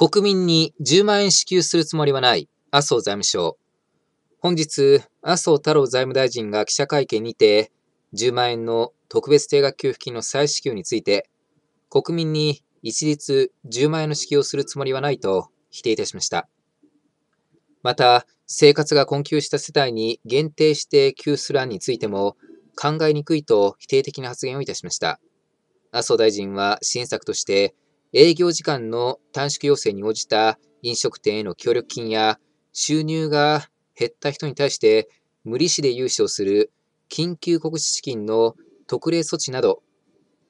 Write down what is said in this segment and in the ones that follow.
国民に10万円支給するつもりはない麻生財務省。本日、麻生太郎財務大臣が記者会見にて、10万円の特別定額給付金の再支給について、国民に一律10万円の支給をするつもりはないと否定いたしました。また、生活が困窮した世帯に限定して給付する案についても、考えにくいと否定的な発言をいたしました。麻生大臣は支援策として、営業時間の短縮要請に応じた飲食店への協力金や、収入が減った人に対して無利子で融資をする緊急国資資金の特例措置など、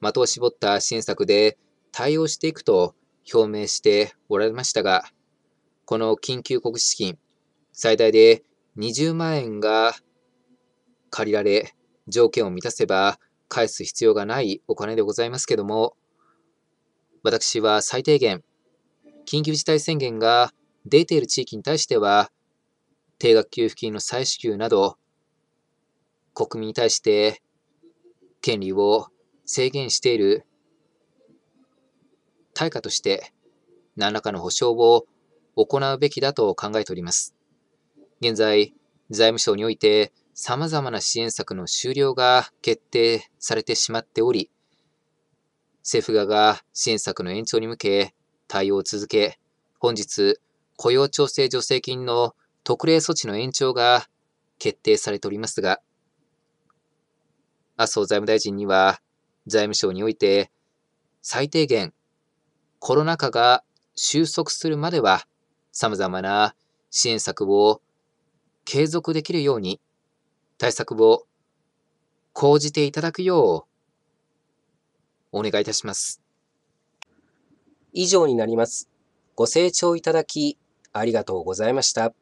的を絞った支援策で対応していくと表明しておられましたが、この緊急国資金、最大で20万円が借りられ、条件を満たせば返す必要がないお金でございますけども、私は最低限、緊急事態宣言が出ている地域に対しては、定額給付金の再支給など、国民に対して権利を制限している対価として何らかの保障を行うべきだと考えております。現在、財務省において様々な支援策の終了が決定されてしまっており、政府側が支援策の延長に向け対応を続け、本日、雇用調整助成金の特例措置の延長が決定されておりますが、麻生財務大臣には、財務省において、最低限、コロナ禍が収束するまでは、様々な支援策を継続できるように、対策を講じていただくよう、お願いいたします。以上になります。ご清聴いただき、ありがとうございました。